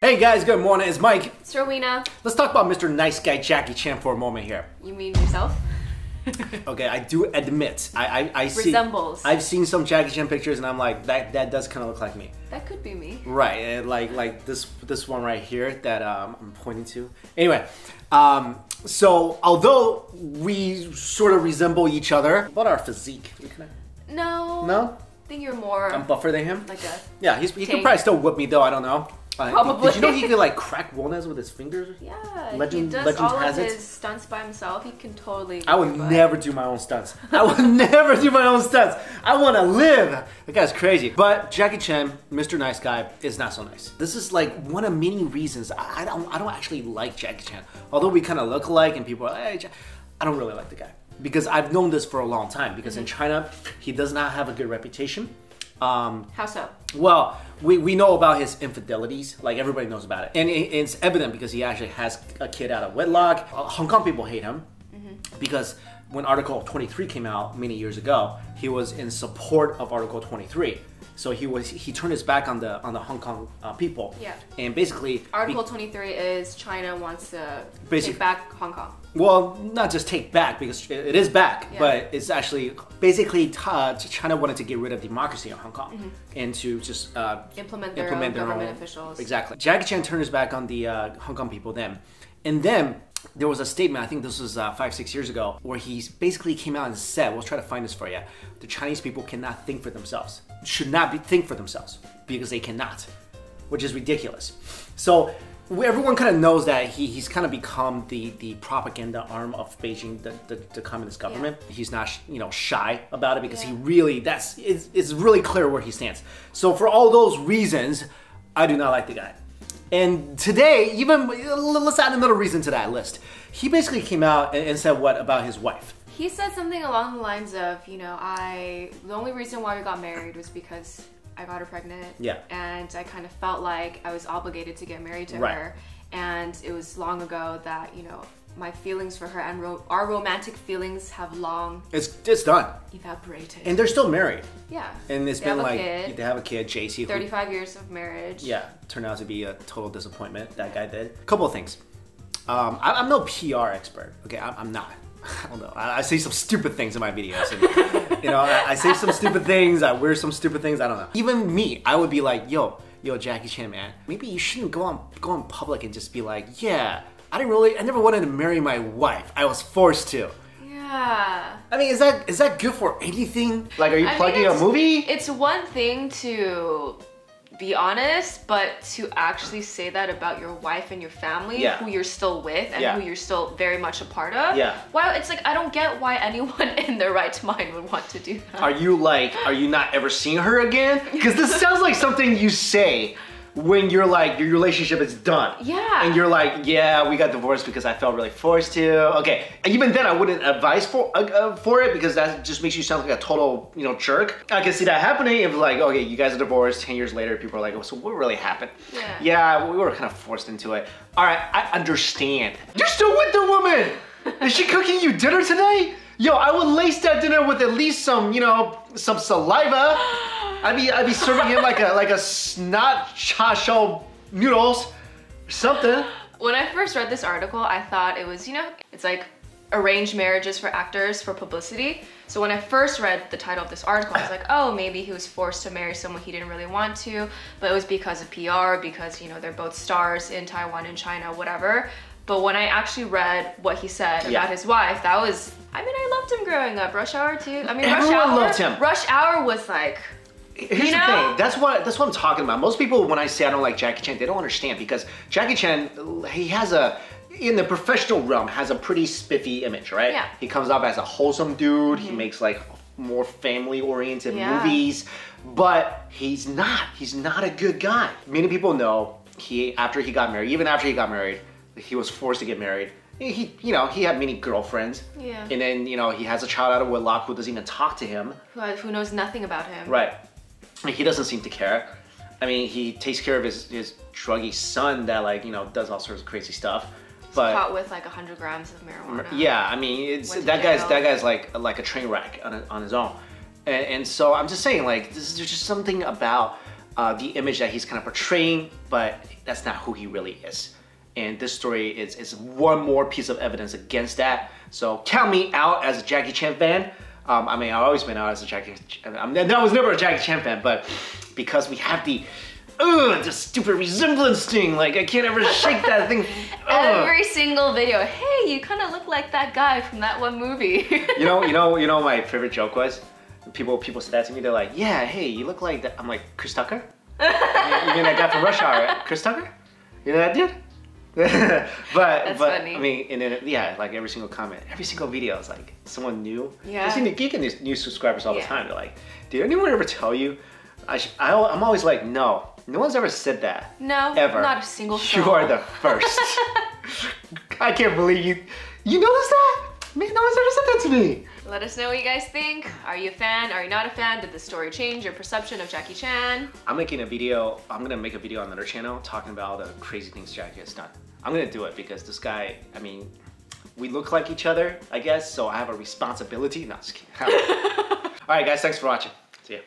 Hey guys, good morning. It's Mike. It's Rowena. Let's talk about Mr. Nice Guy Jackie Chan for a moment here. You mean yourself? Okay, I do admit, I I, I see, Resembles. I've seen some Jackie Chan pictures, and I'm like, that that does kind of look like me. That could be me. Right, and like like this this one right here that um, I'm pointing to. Anyway, um, so although we sort of resemble each other, what about our physique? No. No, I think you're more I'm buffer than him. like a Yeah, he's, he Tank. probably still whip me though. I don't know. Uh, Probably. Did you know he could like crack walnuts with his fingers? yeah. Legend- he does legend all of it. his stunts by himself. He can totally. I would never do my own stunts. I would never do my own stunts. I want to live. That guy's crazy. But Jackie Chan, Mr. Nice Guy, is not so nice. This is like one of many reasons I, I don't I don't actually like Jackie Chan. Although we kind of look alike and people are like, hey, I don't really like the guy because I've known this for a long time. Because in China, he does not have a good reputation. Um, How so? well, we, we know about his infidelities, like everybody knows about it. And it, it's evident because he actually has a kid out of wedlock. Uh, Hong Kong people hate him because when Article 23 came out many years ago, he was in support of Article 23. So he was he turned his back on the on the Hong Kong uh, people. Yeah. And basically Article 23 is China wants to Basic- take back Hong Kong. Well, not just take back because it is back, Yeah. but it's actually basically uh, China wanted to get rid of democracy in Hong Kong Mm-hmm. and to just uh, Implement their own government officials. Exactly. Jackie Chan turned his back on the uh, Hong Kong people then, and then there was a statement. I think this was uh, five six years ago where he basically came out and said, "We'll try to find this for you. The Chinese people cannot think for themselves. Should not be think for themselves because they cannot." which is ridiculous. So everyone kind of knows that he, he's kind of become the, the propaganda arm of Beijing, the, the, the communist government. He's not you know shy about it because he really that's it's, it's really clear where he stands. So for all those reasons, I do not like the guy. And today, even let's add another reason to that list. He basically came out and, and said what about his wife? He said something along the lines of, you know, I the only reason why we got married was because I got her pregnant. Yeah. And I kind of felt like I was obligated to get married to Right. her. And it was long ago that, you know, my feelings for her and ro- our romantic feelings have long It's it's done, evaporated. and they're still married. yeah. And it's They been have a like kid. they have a kid, JC. who- 35 years of marriage. Yeah, turned out to be a total disappointment. That guy did. Couple of things. Um, I, I'm no PR expert. Okay, I'm, I'm not. I don't know. I, I say some stupid things in my videos. And, you know, I, I say some stupid things. I wear some stupid things. I don't know. Even me, I would be like, yo, yo, Jackie Chan, man. Maybe you shouldn't go on go in public and just be like, yeah, I didn't really, I never wanted to marry my wife. I was forced to. Yeah. I mean, is that is that good for anything? Like, are you I plugging a movie? It's one thing to be honest, but to actually say that about your wife and your family, Yeah. who you're still with and Yeah. who you're still very much a part of. Yeah. Well, it's like I don't get why anyone in their right mind would want to do that. Are you like, are you not ever seeing her again? Because this sounds like something you say when you're like, your relationship is done. Yeah. And you're like, yeah, we got divorced because I felt really forced to. Okay. Even then, I wouldn't advise for uh, uh, for it because that just makes you sound like a total, you know, jerk. I can see that happening if like, okay, you guys are divorced. Ten years later, people are like, oh, so what really happened? Yeah. Yeah, we were kind of forced into it. All right, I understand. You're still with the woman. Is she cooking you dinner tonight? Yo, I would lace that dinner with at least some, you know, some saliva. I'd be, I'd be serving him like a, like a snot cha shell noodles, something. When I first read this article, I thought it was, you know, it's like arranged marriages for actors for publicity. So when I first read the title of this article, I was like, oh, maybe he was forced to marry someone he didn't really want to, but it was because of PR, because, you know, they're both stars in Taiwan and China, whatever. But when I actually read what he said Yeah. about his wife, that was, I mean, I loved him growing up. Rush Hour too. I mean, Rush Everyone Hour. loved him. Rush Hour was like, Here's You the know? thing. That's what that's what I'm talking about. Most people, when I say I don't like Jackie Chan, they don't understand because Jackie Chan, he has a in the professional realm has a pretty spiffy image, right? Yeah. He comes off as a wholesome dude. He mm-hmm. makes like more family oriented Yeah. movies, but he's not. He's not a good guy. Many people know he after he got married, even after he got married, he was forced to get married. He, you know, he had many girlfriends. Yeah. And then, you know, he has a child out of wedlock who doesn't even talk to him. who, who knows nothing about him. Right. Like, he doesn't seem to care. I mean, he takes care of his, his druggy son that like, you know, does all sorts of crazy stuff. But Caught with like 100 grams of marijuana. yeah, I mean, it's that guy's that guy's like like a train wreck on, on his own. And, and so I'm just saying like this is there's just something about uh, the image that he's kind of portraying, but that's not who he really is. And this story is, is one more piece of evidence against that. So count me out as a Jackie Chan fan. Um, I mean, I've always been out as a Jackie. I, mean, I was never a Jackie Chan fan, but because we have the, ugh, the stupid resemblance thing. Like I can't ever shake that thing. Ugh. Every single video. Hey, you kind of look like that guy from that one movie. you know, you know, you know. My favorite joke was people people said that to me. They're like, "Yeah, hey, you look like that." I'm like, Chris Tucker. you mean that guy from Rush Hour. Chris Tucker? You know that dude? but That's but funny. I mean, and then yeah, like every single comment, every single video is like someone new. Yeah. You get new, new subscribers all the time. They're like, did anyone ever tell you? I, sh- I I'm always like, no, no one's ever said that. no, Ever. not a single You are the first. I can't believe you. You noticed that? Man, no one's ever said that to me. Let us know what you guys think. Are you a fan? Are you not a fan? Did the story change your perception of Jackie Chan? I'm making a video. I'm gonna make a video on another channel talking about all the crazy things Jackie has done. I'm gonna do it because this guy. I mean, we look like each other, I guess. So I have a responsibility. No, just kidding. all right, guys. Thanks for watching. See ya.